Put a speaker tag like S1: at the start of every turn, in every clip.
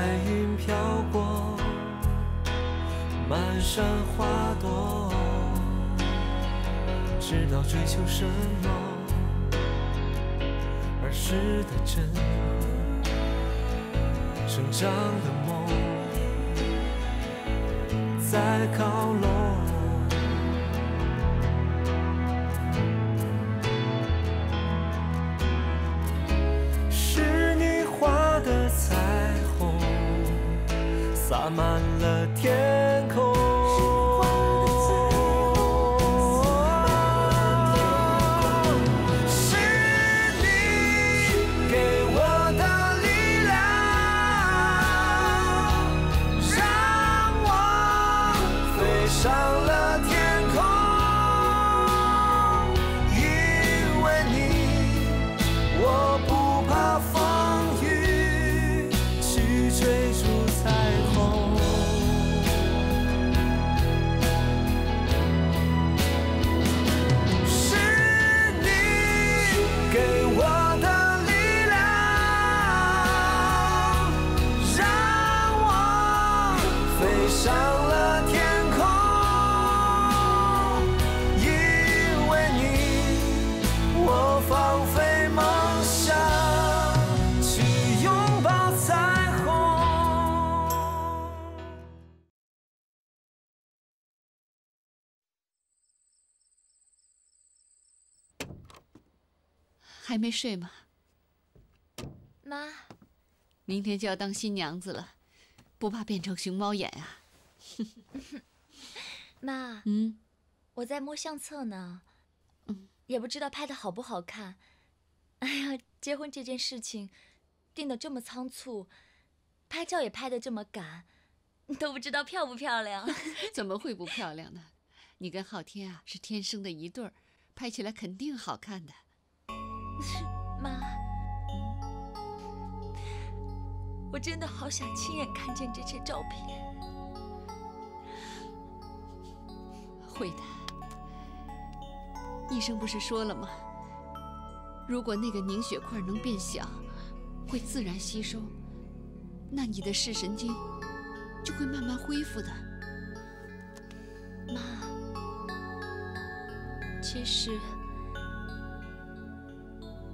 S1: 白云飘过，满山花朵，知道追求什么，儿时的真，成长的梦，在靠拢。满了天空。
S2: 还没睡吗？
S3: 妈，
S2: 明天就要当新娘子了，不怕变成熊猫眼啊？
S3: 妈，
S2: 嗯，
S3: 我在摸相册呢，嗯也不知道拍的好不好看。哎呀，结婚这件事情定的这么仓促，拍照也拍的这么赶，都不知道漂不漂亮。
S2: 怎么会不漂亮呢？你跟昊天啊是天生的一对儿，拍起来肯定好看的。
S3: 妈，我真的好想亲眼看见这些照片。
S2: 会的。医生不是说了吗？如果那个凝血块能变小，会自然吸收，那你的视神经就会慢慢恢复的。
S3: 妈，其实，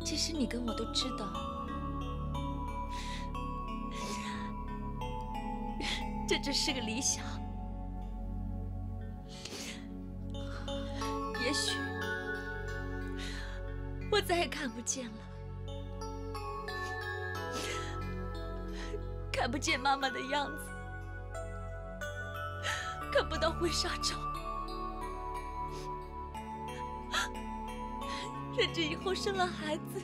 S3: 其实你跟我都知道，这只是个理想。也许我再也看不见了，看不见妈妈的样子，看不到婚纱照。甚至以后生了孩子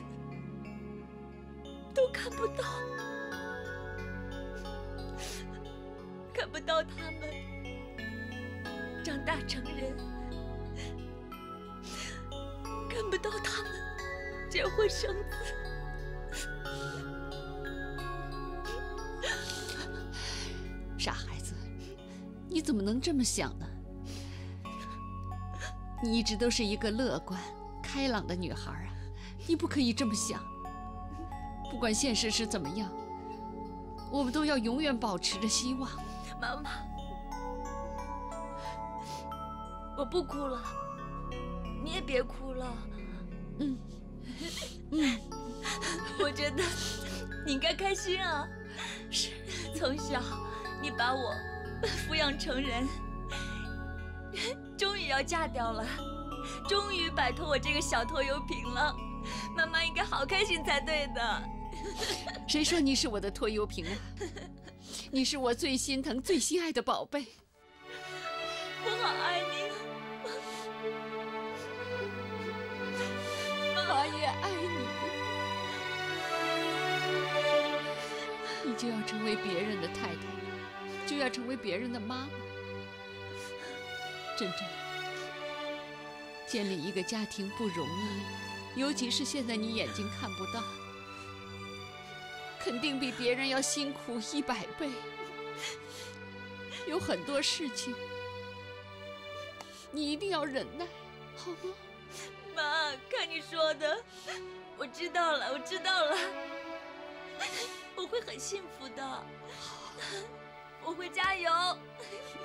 S3: 都看不到，看不到他们长大成人，看不到他们结婚生子。
S2: 傻孩子，你怎么能这么想呢？你一直都是一个乐观、开朗的女孩啊，你不可以这么想。不管现实是怎么样，我们都要永远保持着希望。
S3: 妈妈，我不哭了，你也别哭了。
S2: 嗯，嗯，
S3: 我觉得你应该开心啊！是，从小你把我抚养成人，终于要嫁掉了，终于摆脱我这个小拖油瓶了。妈妈应该好开心才对的。
S2: 谁说你是我的拖油瓶啊？你是我最心疼、最心爱的宝贝。
S3: 我好爱你，
S2: 妈也爱你。你就要成为别人的太太，就要成为别人的妈妈。真真，建立一个家庭不容易，尤其是现在你眼睛看不到，肯定比别人要辛苦一百倍。有很多事情，你一定要忍耐，好吗？
S3: 妈，看你说的，我知道了，我知道了。我 我会很幸福的。我会加油。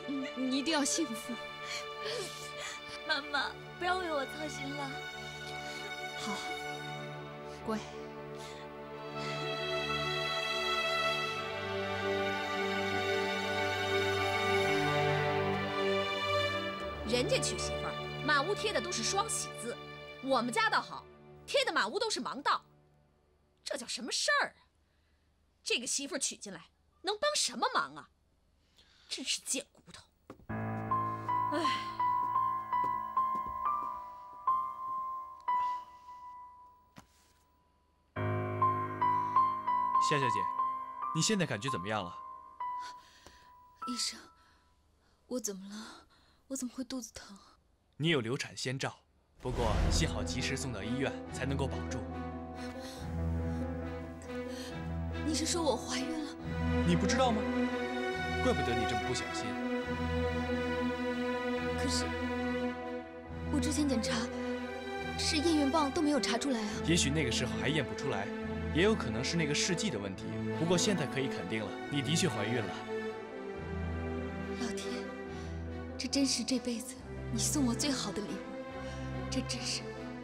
S4: 嗯，你一定要幸福。
S3: 妈妈，不要为我操心了。
S4: 好，乖。
S5: 人家娶媳妇儿，满屋贴的都是双喜字，我们家倒好，贴的满屋都是盲道。这叫什么事儿啊？这个媳妇儿娶进来能帮什么忙啊？真是贱骨头！哎，
S6: 夏小姐，你现在感觉怎么样了？
S4: 医生，我怎么了？我怎么会肚子疼？
S6: 你有流产先兆，不过幸好及时送到医院，才能够保住。
S4: 你是说我怀孕了？
S6: 你不知道吗？怪不得你这么不小心。
S4: 可是我之前检查是验孕棒都没有查出来啊。
S6: 也许那个时候还验不出来，也有可能是那个试剂的问题。不过现在可以肯定了，你的确怀孕了。
S4: 老天这真是这辈子你送我最好的礼物，这真是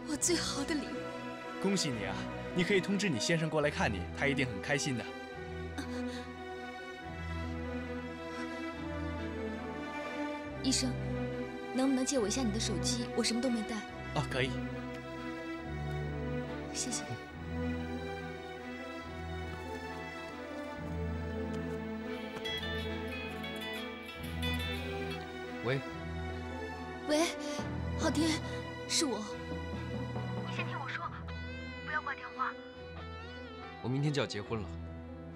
S4: 我最好的礼物。
S6: 恭喜你啊！你可以通知你先生过来看你，他一定很开心的。
S4: 医生，能不能借我一下你的手机？我什么都没带。
S6: 啊，可以。
S4: 谢谢。
S7: 就要结婚了，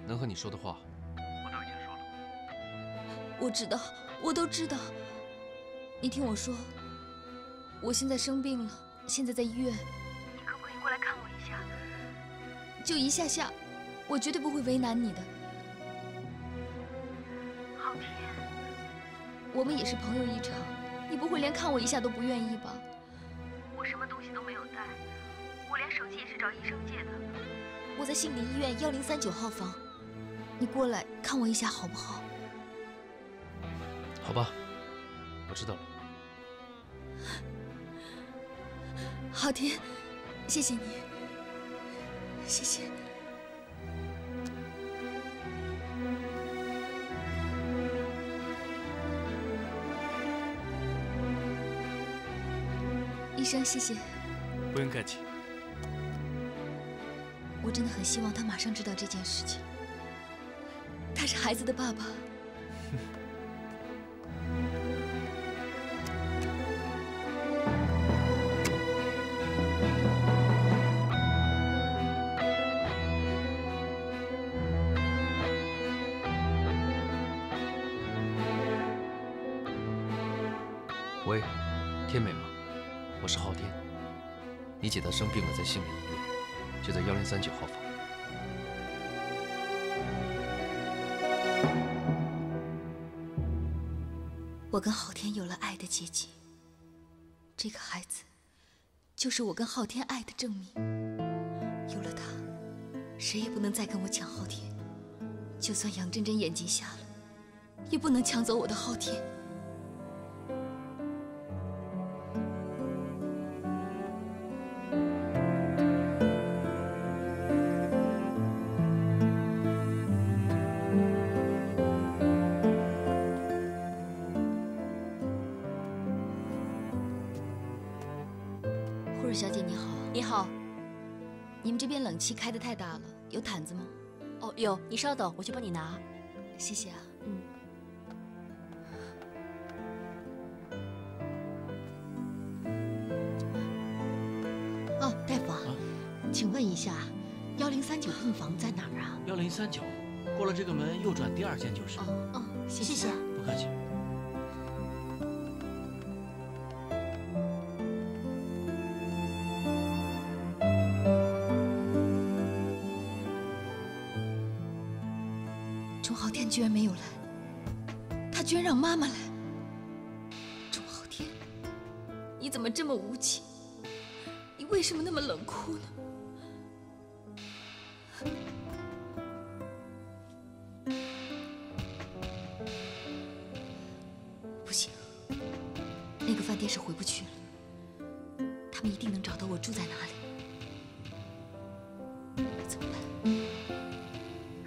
S7: 能和你说的话，
S8: 我都已经说了。
S4: 我知道，我都知道。你听我说，我现在生病了，现在在医院。
S8: 你可不可以过来看我一下？
S4: 就一下下，我绝对不会为难你的。昊天我们也是朋友一场，你不会连看我一下都不愿意吧？
S8: 我什么东西都没有带，我连手机也是找医生借的。
S4: 我在杏林医院幺零三九号房，你过来看我一下好不好？
S7: 好吧，我知道了。
S4: 昊天，谢谢你，谢谢。医生，谢谢。
S6: 不用客气。
S4: 我真的很希望他马上知道这件事情。他是孩子的爸爸。
S7: 喂，天美吗？我是昊天，你姐她生病了，在杏林医院，就在幺零三九号房。
S4: 我跟昊天有了爱的结晶，这个孩子就是我跟昊天爱的证明。有了他，谁也不能再跟我抢昊天，就算杨真真眼睛瞎了，也不能抢走我的昊天。气开的太大了，有毯子吗？
S3: 哦，有，你稍等，我去帮你拿。
S4: 谢谢啊。
S3: 嗯。
S9: 哦，大夫啊，请问一下，幺零三九病房在哪儿啊？
S10: 幺零三九，过了这个门右转第二间就是。
S9: 哦哦，谢
S3: 谢。
S10: 不客气。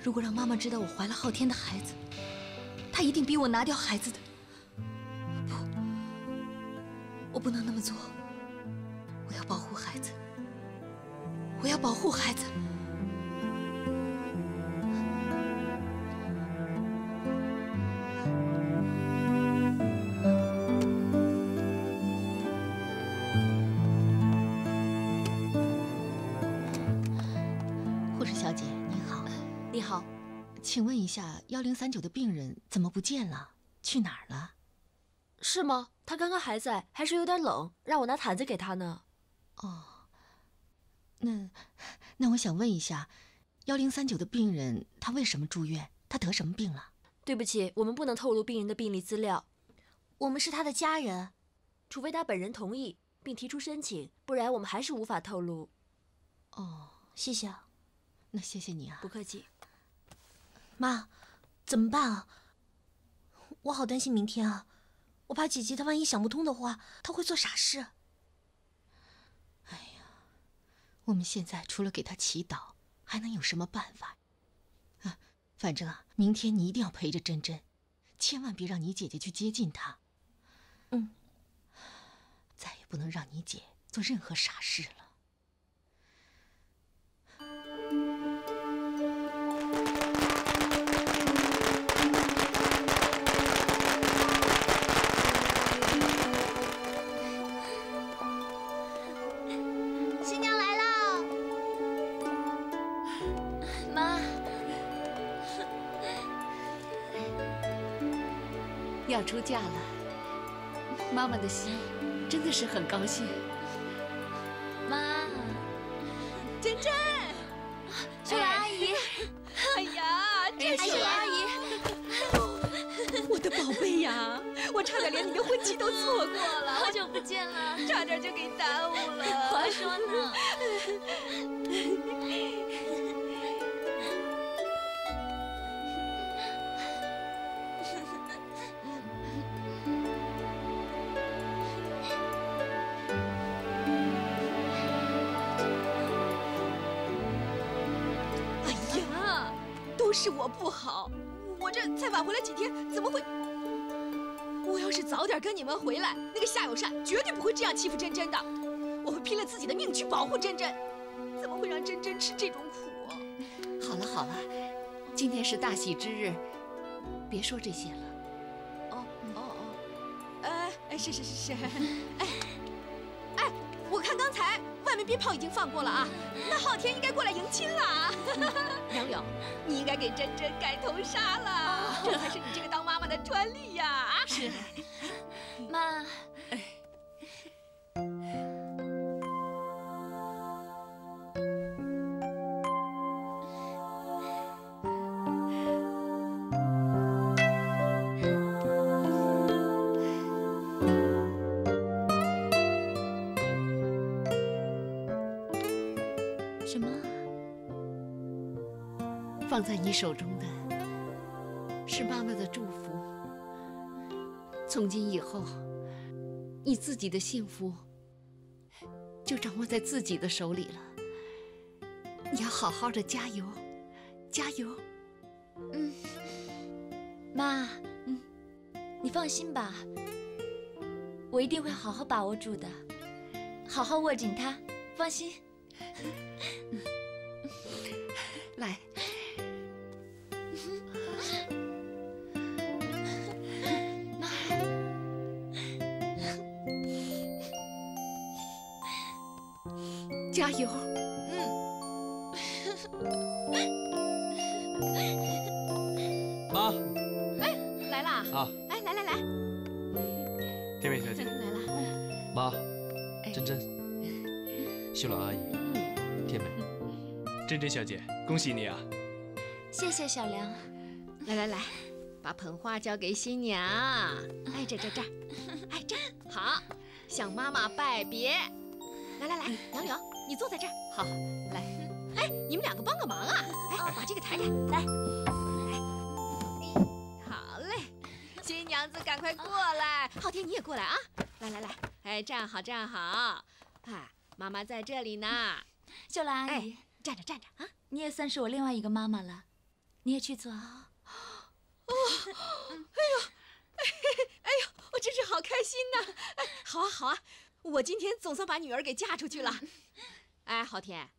S4: 如果让妈妈知道我怀了昊天的孩子，她一定逼我拿掉孩子的。不，我不能那么做。我要保护孩子，我要保护孩子。
S11: 请问一下，幺零三九的病人怎么不见了？去哪儿了？
S8: 是吗？他刚刚还在，还说有点冷，让我拿毯子给他呢。
S11: 哦，那那我想问一下，幺零三九的病人他为什么住院？他得什么病了？
S8: 对不起，我们不能透露病人的病历资料。我们是他的家人，除非他本人同意并提出申请，不然我们还是无法透露。
S11: 哦，
S8: 谢谢啊，
S11: 那谢谢你啊。
S8: 不客气。
S12: 妈，怎么办啊？我好担心明天啊，我怕姐姐她万一想不通的话，她会做傻事。
S11: 哎呀，我们现在除了给她祈祷，还能有什么办法？啊，反正啊，明天你一定要陪着珍珍，千万别让你姐姐去接近她。
S12: 嗯，
S11: 再也不能让你姐做任何傻事了。
S2: 出嫁了，妈妈的心真的是很高兴。
S13: 点跟你们回来，那个夏友善绝对不会这样欺负珍珍的。我会拼了自己的命去保护珍珍，怎么会让珍珍吃这种苦？
S2: 好了好了，今天是大喜之日，别说这些了。
S13: 哦哦哦，哎哎，是是是是，哎哎，我看刚才外面鞭炮已经放过了啊，那昊天应该过来迎亲了啊。杨柳，你应该给珍珍改头纱了，这才是你这个当妈妈的专利呀！啊，
S2: 是。
S3: 妈，
S2: 什么？放在你手中从今以后，你自己的幸福就掌握在自己的手里了。你要好好的加油，加油！
S3: 嗯，妈，嗯，你放心吧，我一定会好好把握住的，好好握紧它，放心。
S2: 来，加油！
S6: 嗯妈，
S13: 哎，来啦！
S6: 啊，
S13: 哎，来来来，
S6: 天美小姐，
S13: 来了。
S7: 妈，珍珍，秀兰阿姨，天美，
S6: 珍珍小姐，恭喜你啊！
S3: 谢谢小梁。
S2: 来来来，把捧花交给新娘。哎，这这这儿，哎这好，向妈妈拜别。
S13: 来来来，杨柳，你坐在这儿。
S2: 好，来，
S13: 哎，你们两个帮个忙啊！哎，把这个抬抬，来，来，好嘞，新娘子赶快过来，昊天你也过来啊！来来来，哎，站好，站好。哎，妈妈在这里呢。
S3: 秀兰阿姨，
S13: 站着，站着啊！
S3: 你也算是我另外一个妈妈了，你也去坐啊。
S13: 哦，哎呦，哎呦，我真是好开心呐！哎，好啊，好啊，我今天总算把女儿给嫁出去了。哎，昊天，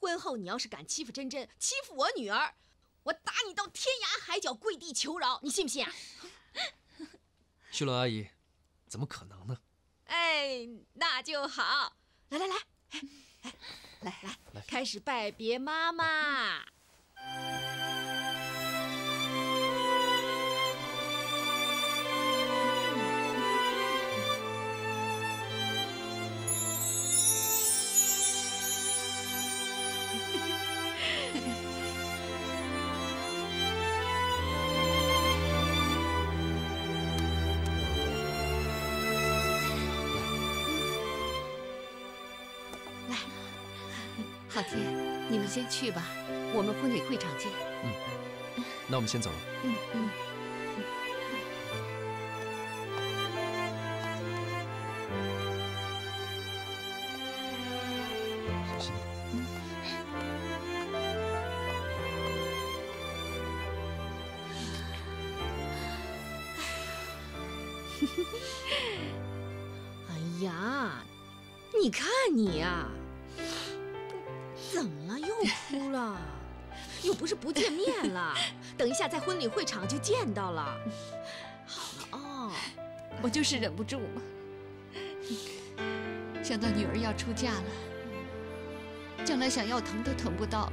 S13: 婚后你要是敢欺负珍珍，欺负我女儿，我打你到天涯海角，跪地求饶，你信不信啊？
S7: 秀兰阿姨，怎么可能呢？
S13: 哎，那就好。来来来，来来来，开始拜别妈妈。
S2: 昊天，你们先去吧，我们婚礼会场见。
S7: 嗯，那我们先走了。
S2: 嗯嗯。
S13: 见到了。好了哦，
S2: 我就是忍不住嘛。想到女儿要出嫁了，将来想要疼都疼不到了，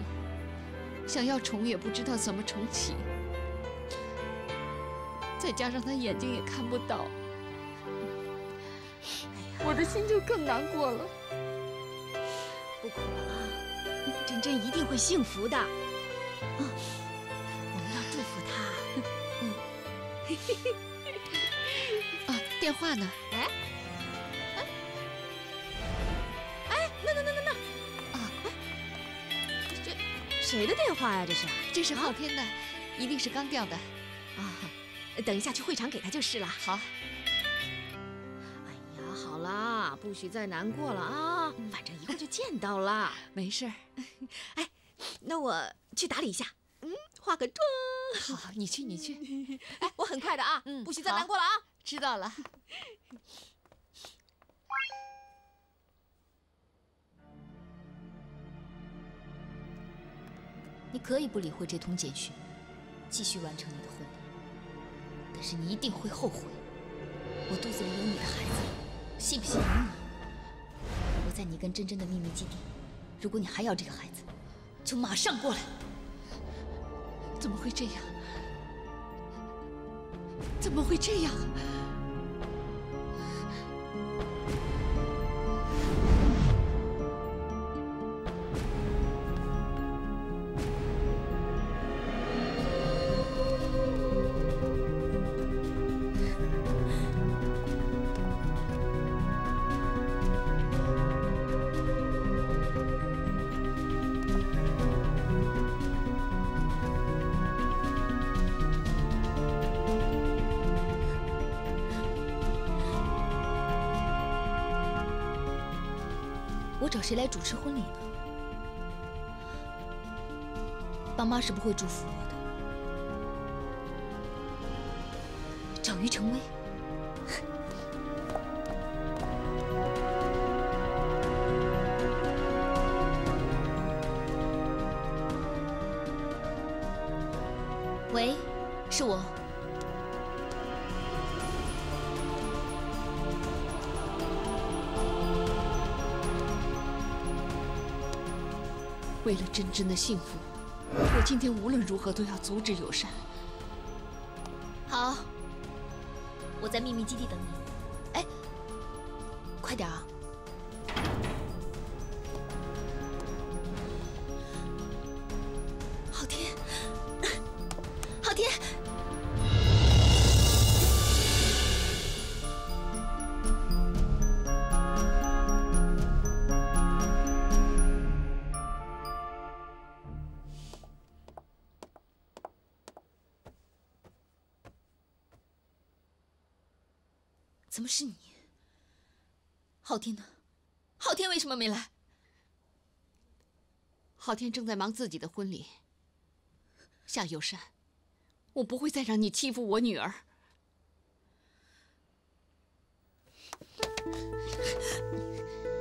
S2: 想要宠也不知道怎么宠起，再加上她眼睛也看不到，我的心就更难过了。
S13: 不哭了啊！珍珍一定会幸福的，啊！
S2: 啊，电话呢？
S13: 哎，哎，哎，那那那那那，啊，哎，这谁的电话呀？这是？
S2: 这是昊天的，一定是刚掉的。
S13: 啊，等一下去会场给他就是了。
S2: 好。
S13: 哎呀，好啦，不许再难过了啊！反正一会儿就见到了。
S2: 没事。
S13: 哎，那我去打理一下，嗯，化个妆。
S2: 好，你去，你去。
S13: 哎，我很快的啊，
S2: 嗯，
S13: 不许再难过了啊。
S2: 知道了。
S4: 你可以不理会这通简讯，继续完成你的婚礼，但是你一定会后悔。我肚子里有你的孩子，信不信由你。我在你跟珍珍的秘密基地。如果你还要这个孩子，就马上过来。
S2: 怎么会这样？怎么会这样？
S4: 谁来主持婚礼呢？爸妈是不会祝福我的。找于成威。
S2: 为了真真的幸福，我今天无论如何都要阻止友善。
S4: 好，我在秘密基地等你。哎，快点啊！昊天
S2: 正在忙自己的婚礼。夏有山，我不会再让你欺负我女儿。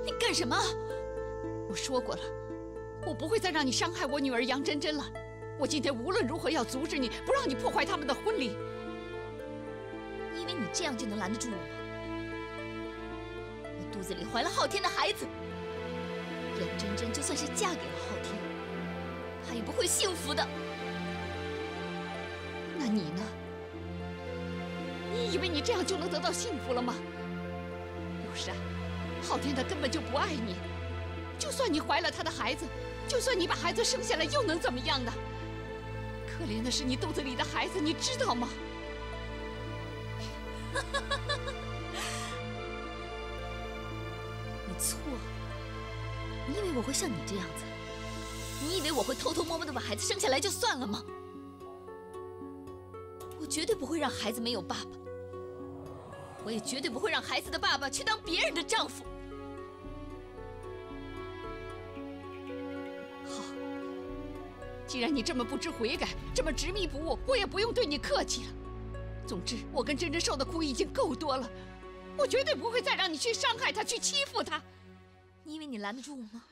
S4: 你干什么？
S2: 我说过了，我不会再让你伤害我女儿杨真真了。我今天无论如何要阻止你，不让你破坏他们的婚礼。
S4: 你以为你这样就能拦得住我吗？我肚子里怀了昊天的孩子，杨真真就算是嫁给了昊天，她也不会幸福的。
S2: 那你呢？你以为你这样就能得到幸福了吗？有山，昊天他根本就不爱你。就算你怀了他的孩子，就算你把孩子生下来，又能怎么样呢？可怜的是你肚子里的孩子，你知道吗？
S4: 我会像你这样子？你以为我会偷偷摸摸的把孩子生下来就算了吗？我绝对不会让孩子没有爸爸，我也绝对不会让孩子的爸爸去当别人的丈夫。
S2: 好，既然你这么不知悔改，这么执迷不悟，我也不用对你客气了。总之，我跟珍珍受的苦已经够多了，我绝对不会再让你去伤害她，去欺负她。
S4: 你以为你拦得住我吗？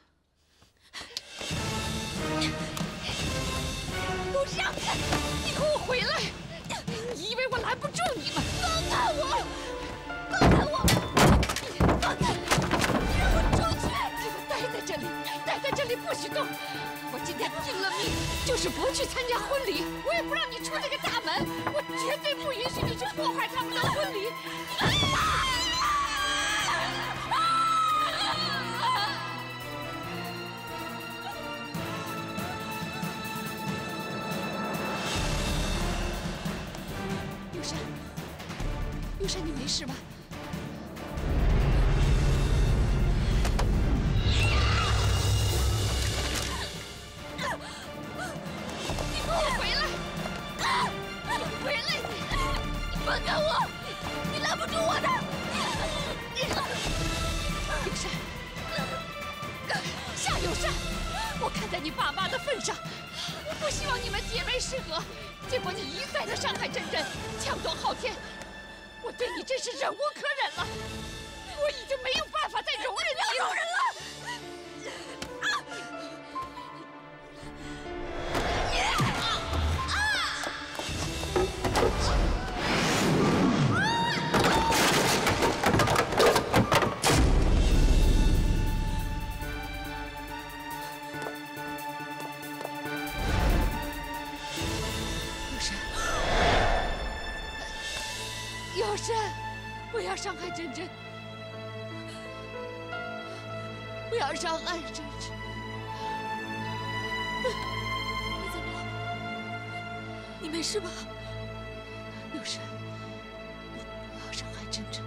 S2: 都让开！你给我回来！你以为我拦不住你吗？
S4: 放开我！放开我！放开！你让我出去！
S2: 给我待在这里，待在这里不许动！我今天拼了命，就是不去参加婚礼，我也不让你出这个大门！我绝对不允许你去破坏他们的婚礼！山，你没事吧？没
S4: 事吧？
S2: 有山，你不要伤害真真。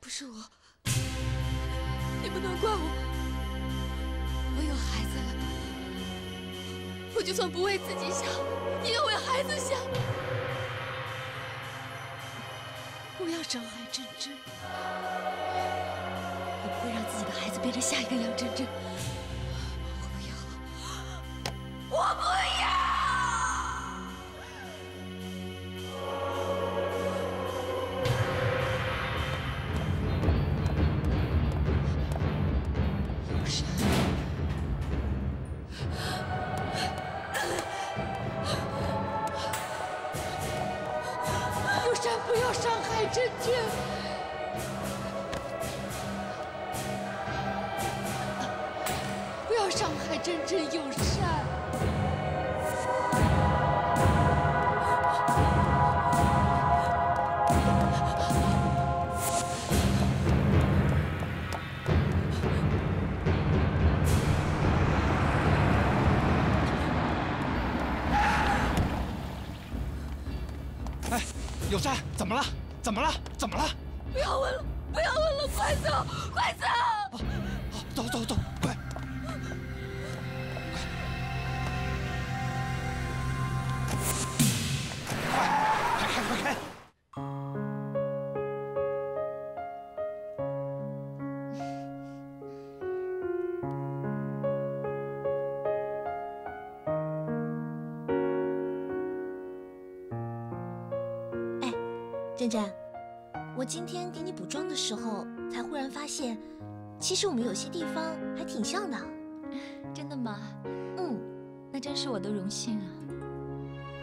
S4: 不是我，你不能怪我。我有孩子了，我就算不为自己想，也要为孩子想。
S2: 不要伤害真真。
S4: 我不会让自己的孩子变成下一个杨真真。
S14: 怎么了？怎么了？
S4: 不要问了，不要问了，快走，快走！
S14: 走走走，
S11: 我今天给你补妆的时候，才忽然发现，其实我们有些地方还挺像的。
S3: 真的吗？
S11: 嗯，
S3: 那真是我的荣幸啊。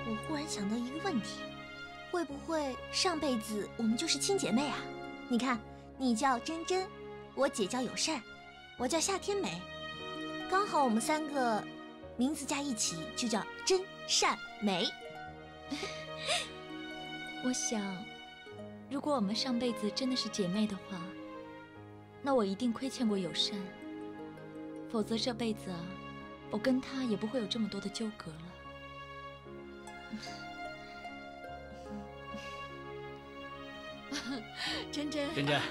S11: 我忽然想到一个问题，会不会上辈子我们就是亲姐妹啊？你看，你叫珍珍，我姐叫友善，我叫夏天美，刚好我们三个名字加一起就叫真善美。
S3: 我想，如果我们上辈子真的是姐妹的话，那我一定亏欠过友善，否则这辈子啊，我跟他也不会有这么多的纠葛了。
S13: 珍珍，
S10: 珍珍，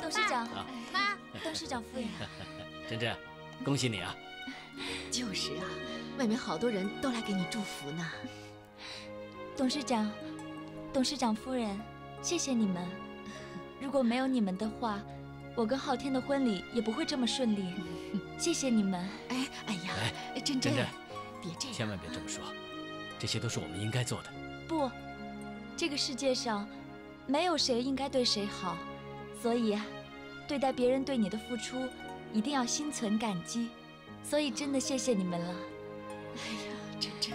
S3: 董事长
S10: 啊，
S3: 妈，董事长夫人，
S10: 珍珍，恭喜你啊！
S9: 就是啊，外面好多人都来给你祝福呢。
S3: 董事长，董事长夫人，谢谢你们。如果没有你们的话，我跟昊天的婚礼也不会这么顺利。谢谢你们。
S9: 哎，哎呀，
S10: 哎，
S9: 珍
S10: 珍珍，
S9: 别这样，
S10: 千万别这么说，这些都是我们应该做的。
S3: 不，这个世界上没有谁应该对谁好，所以啊，对待别人对你的付出，一定要心存感激。所以真的谢谢你们了。
S9: 哎呀，珍珍，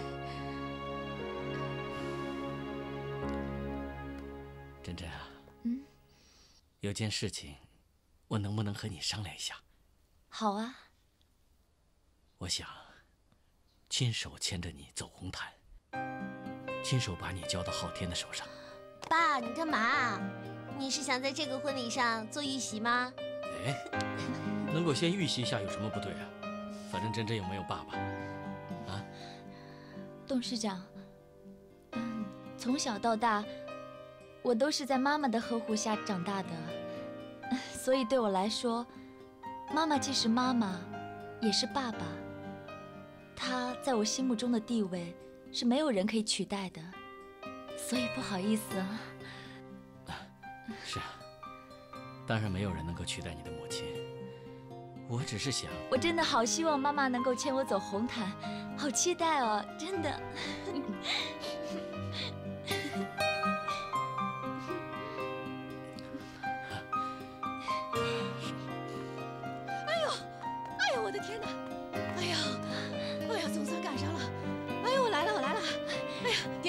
S10: 有件事情，我能不能和你商量一下？
S3: 好啊。
S10: 我想亲手牵着你走红毯，亲手把你交到昊天的手上。
S11: 爸，你干嘛？你是想在这个婚礼上做预习吗？
S10: 哎，能够先预习一下有什么不对啊？反正珍珍又没有爸爸，啊？
S3: 董事长，嗯，从小到大，我都是在妈妈的呵护下长大的，所以对我来说，妈妈既是妈妈，也是爸爸。她在我心目中的地位是没有人可以取代的，所以不好意思啊。
S10: 是啊，当然没有人能够取代你的母亲。我只是想，
S3: 我真的好希望妈妈能够牵我走红毯，好期待哦，真的。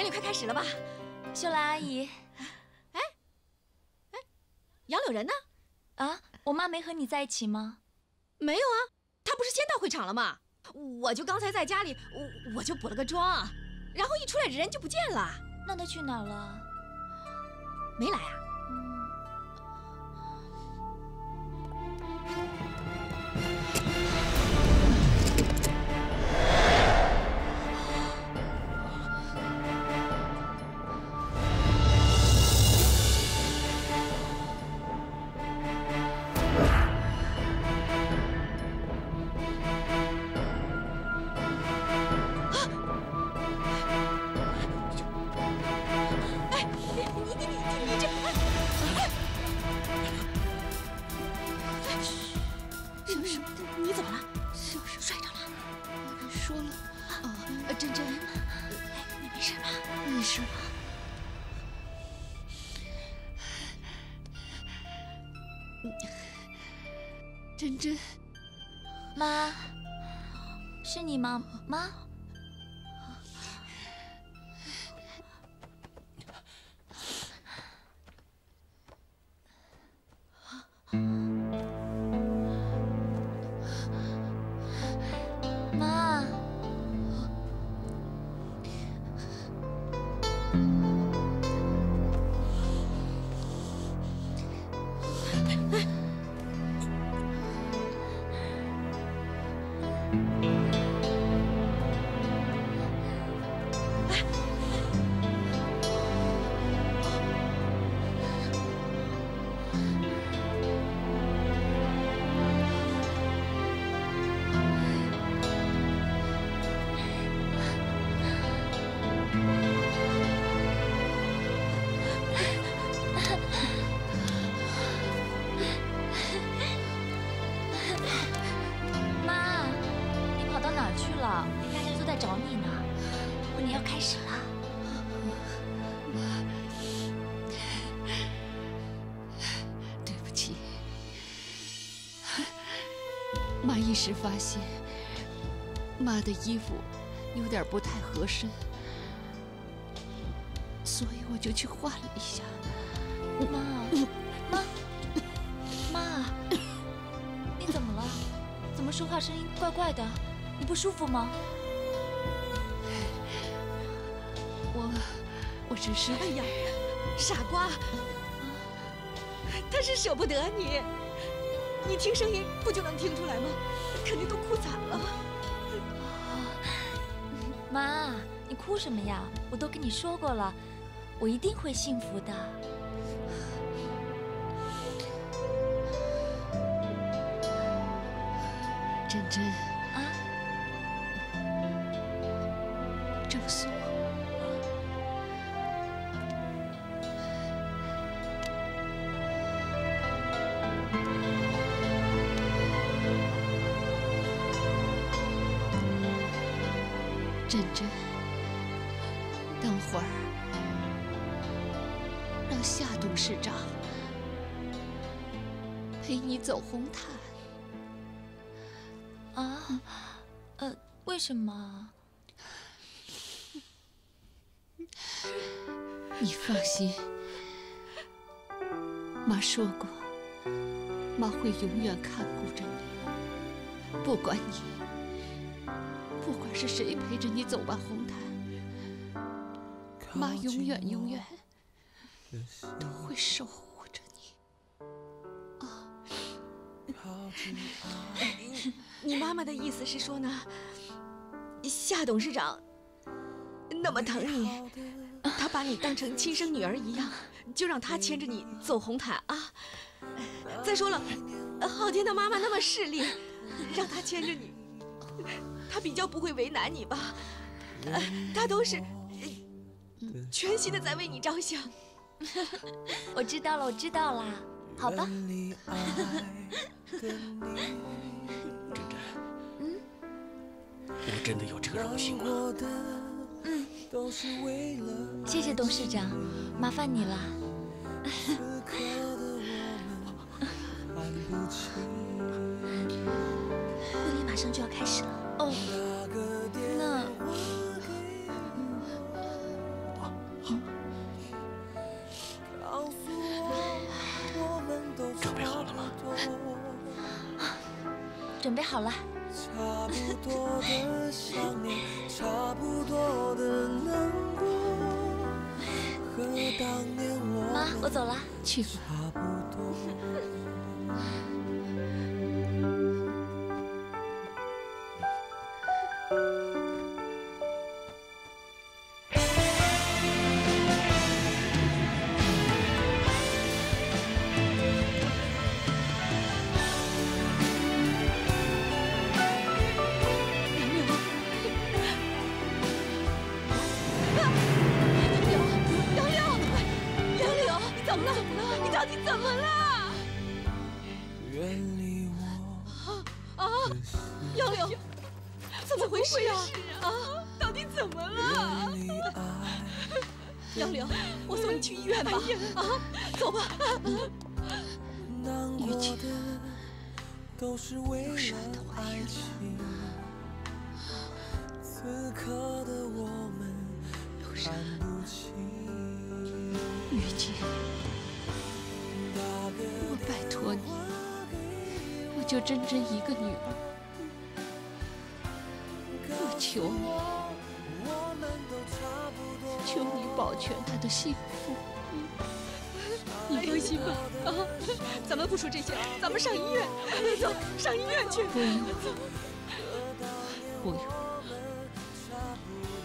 S13: 典礼快开始了吧？
S3: 秀兰阿姨，
S13: 哎，哎，杨柳人呢？
S3: 啊，我妈没和你在一起吗？
S13: 没有啊，她不是先到会场了吗？我就刚才在家里，我我就补了个妆，然后一出来人就不见了。
S3: 那她去哪儿了？
S13: 没来啊？
S2: 时发现妈的衣服有点不太合身，所以我就去换了一下。
S3: 妈，妈，妈，你怎么了？怎么说话声音怪怪的？你不舒服吗？
S2: 我，我只是……
S13: 哎呀，傻瓜，他是舍不得你，你听声音不就能听出来吗？肯定都哭惨了。
S3: 妈，你哭什么呀？我都跟你说过了，我一定会幸福的。
S2: 珍珍
S3: 什么？
S2: 你放心，妈说过，妈会永远看顾着你，不管你，不管是谁陪着你走完红毯，妈永远永远都会守护着你。
S13: 你妈妈的意思是说呢，夏董事长那么疼你，他把你当成亲生女儿一样，就让他牵着你走红毯啊。再说了，昊天的妈妈那么势利，让他牵着你，他比较不会为难你吧？他都是全心的在为你着想。
S3: 我知道了，我知道了，好吧。
S10: 嗯，我真的有这个荣幸吗？
S3: 嗯，谢谢董事长，麻烦你了。
S11: 婚 礼马上就要开始了。
S3: 哦，那……
S10: 准备好了吗？
S3: 准备好了。
S1: 差不多的想念，差不多的难过，和当年我
S3: 妈，我走了，
S2: 去。
S1: 差
S13: 事啊？啊，到底怎么了？杨柳，我送你去医院吧。啊，走吧。
S1: 难过的都是为了爱情，此刻的我们看不清。
S2: 雨姬，我拜托你，我就真真一个女儿，我求你，求你保全他的幸福。
S13: 你放心吧，啊，咱们不说这些，咱们上医院，走，上医院去。
S2: 不用，不用，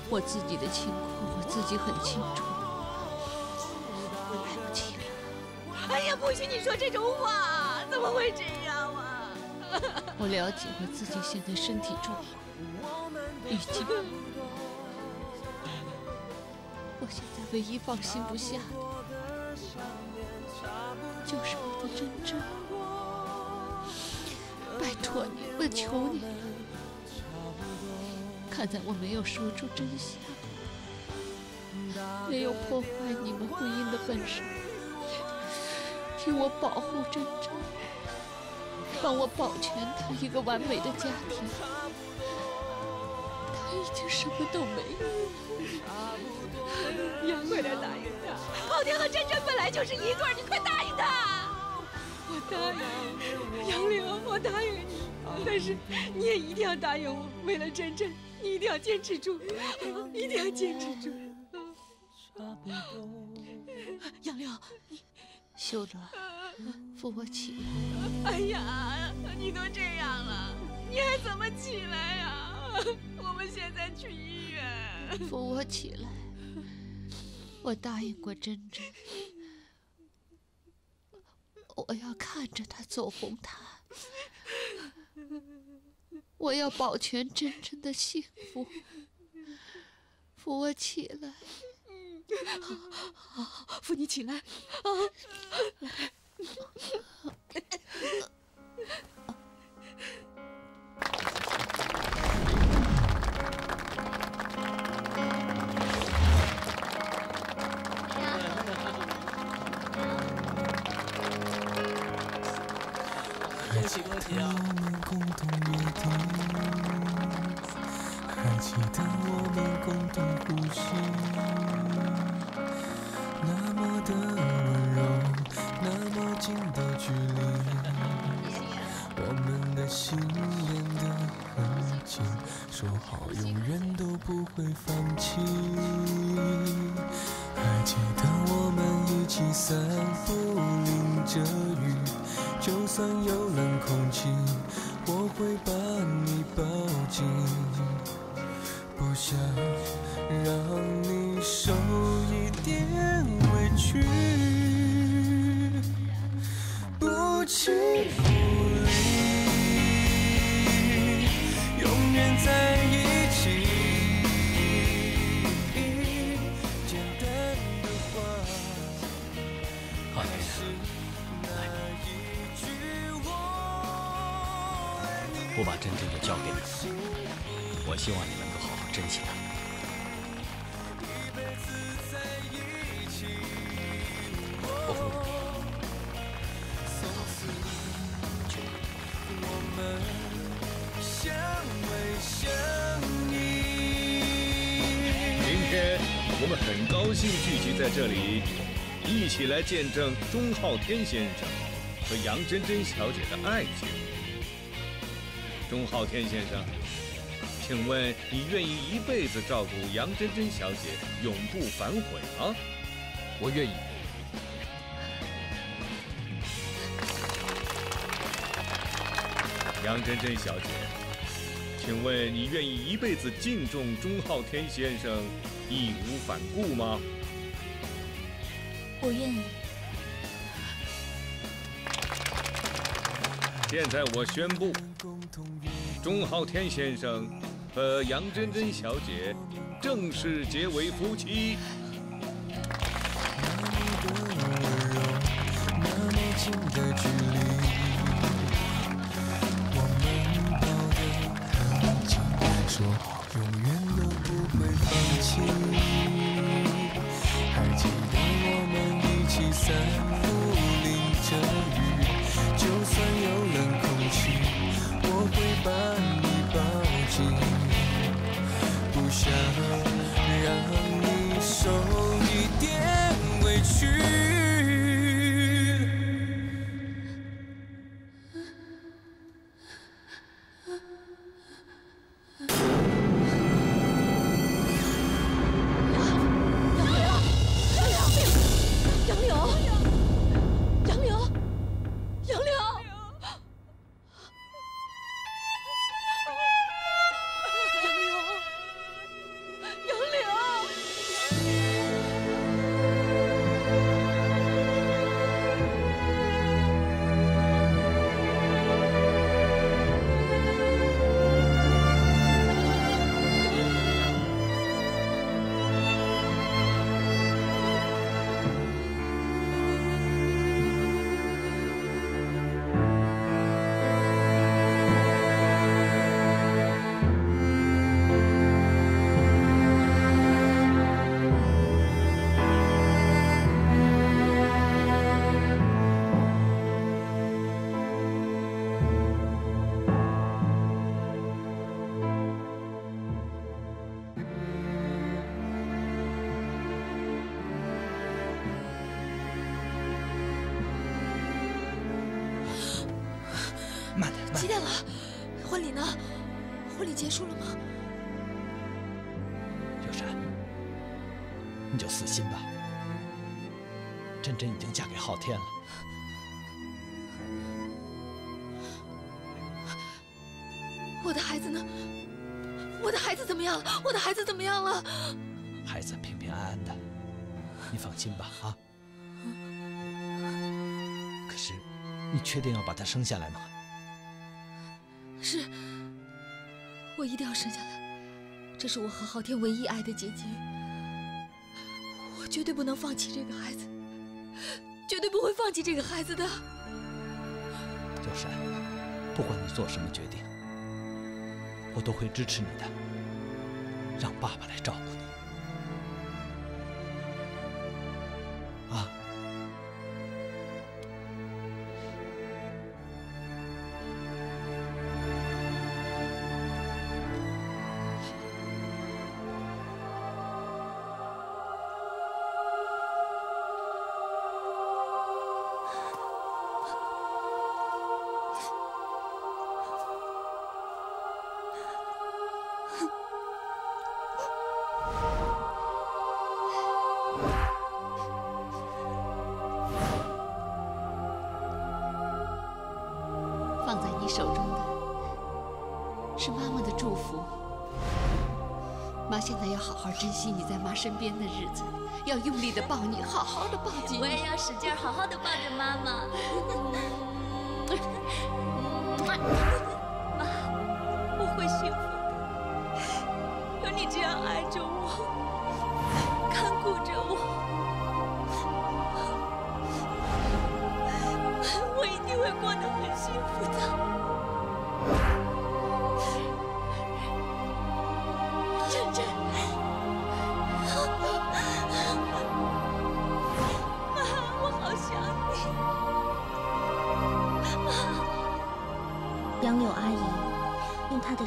S2: 我自己的情况我自己很清楚。我来不及了。
S13: 哎呀，不许你说这种话，怎么会这样啊？
S2: 我了解我自己现在身体状况，雨姬，我现在唯一放心不下的，就是我的珍珍。拜托你，我求你了，看在我没有说出真相，没有破坏你们婚姻的份上，替我保护珍珍。帮我保全他一个完美的家庭。什么都没有。
S13: 杨，快点答应他！昊天和真真本来就是一对，你快答应他！
S2: 我答应杨柳，我答应你，但是你也一定要答应我，为了真真，你一定要坚持住，一定要坚持住。
S13: 杨柳，你
S2: 秀子，扶我起来。
S13: 哎呀，你都这样了，你还怎么起来呀？我们现在去医院。
S2: 扶我起来。我答应过珍珍，我要看着她走红毯，我要保全珍珍的幸福。扶我起来。
S13: 好，好，扶你起来。啊，来。
S1: 还记得我们共同约定，还记得我们共同呼吸，那么的温柔，那么近的距离，我们的心连得很紧，说好永远都不会放弃。还记得我们一起散步，淋着雨。就算有冷空气，我会把你抱紧，不想让你受一点委屈，不轻易真正的
S10: 交给你，我希望你能够好好珍惜她。我扶你。
S15: 今天我们很高兴聚集在这里，一起来见证钟浩天先生和杨真真小姐的爱情。钟浩天先生，请问你愿意一辈子照顾杨真真小姐，永不反悔吗？
S7: 我愿意。
S15: 杨真真小姐，请问你愿意一辈子敬重钟浩天先生，义无反顾吗？
S3: 我愿意。
S15: 现在我宣布，钟浩天先生和杨真真小姐正式结为夫妻。
S1: 那么近的距离，
S14: 心吧。真真已经嫁给昊天了。
S4: 我的孩子呢？我的孩子怎么样了？我的孩子怎么样了？
S14: 孩子平平安安的，你放心吧啊。可是，你确定要把他生下来吗？
S4: 是，我一定要生下来。这是我和昊天唯一爱的结晶，我绝对不能放弃这个孩子，绝对不会放弃这个孩子的。
S14: 小山，不管你做什么决定，我都会支持你的。让爸爸来照顾你。
S2: 身边的日子，要用力的抱你，好好的抱紧。
S3: 我也要使劲好好的抱着妈。妈，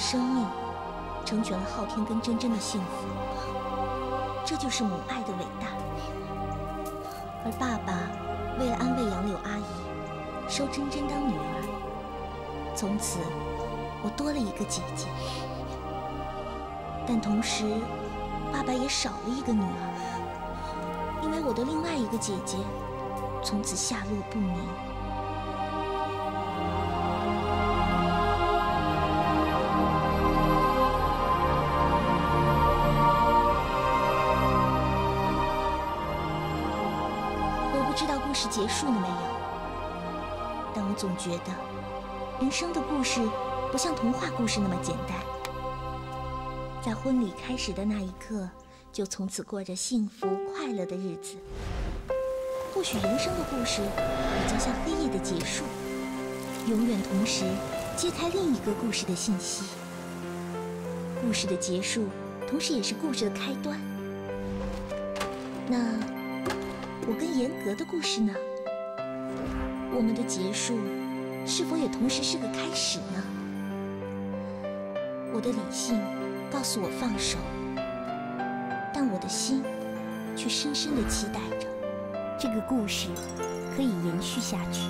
S11: 生命成全了昊天跟真真的幸福，这就是母爱的伟大。而爸爸为了安慰杨柳阿姨，收真真当女儿，从此我多了一个姐姐。但同时，爸爸也少了一个女儿，因为我的另外一个姐姐从此下落不明。结束了没有，但我总觉得，人生的故事不像童话故事那么简单。在婚礼开始的那一刻，就从此过着幸福快乐的日子。或许人生的故事比较像黑夜的结束，永远同时揭开另一个故事的信息。故事的结束，同时也是故事的开端。那我跟严格的故事呢？我们的结束，是否也同时是个开始呢？我的理性。告诉我放手，但我的心却深深的期待着这个故事可以延续下去。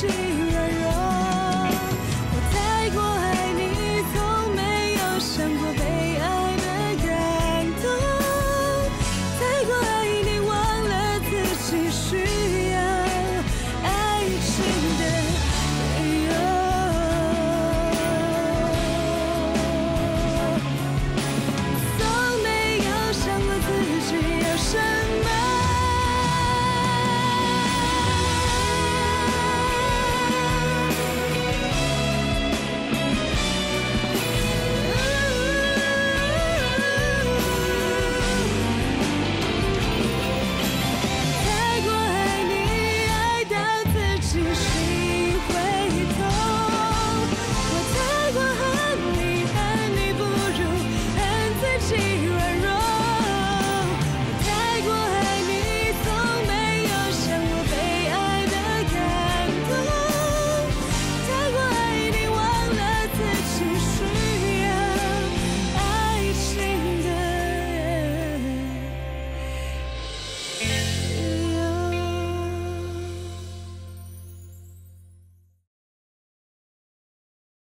S16: cheese.